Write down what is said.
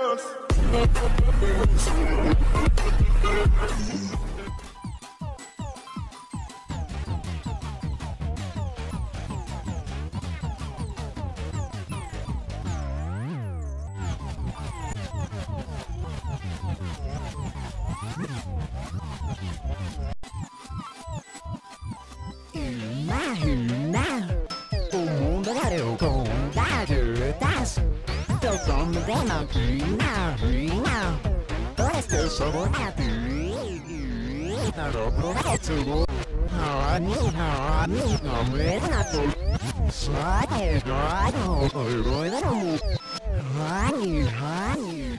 Now, o mundo agora eu com do do? do do? do do? do do? buena. Todas que somos Narobro, Harani, Harani, Namena, do Gano, Royal, Hani, Hani.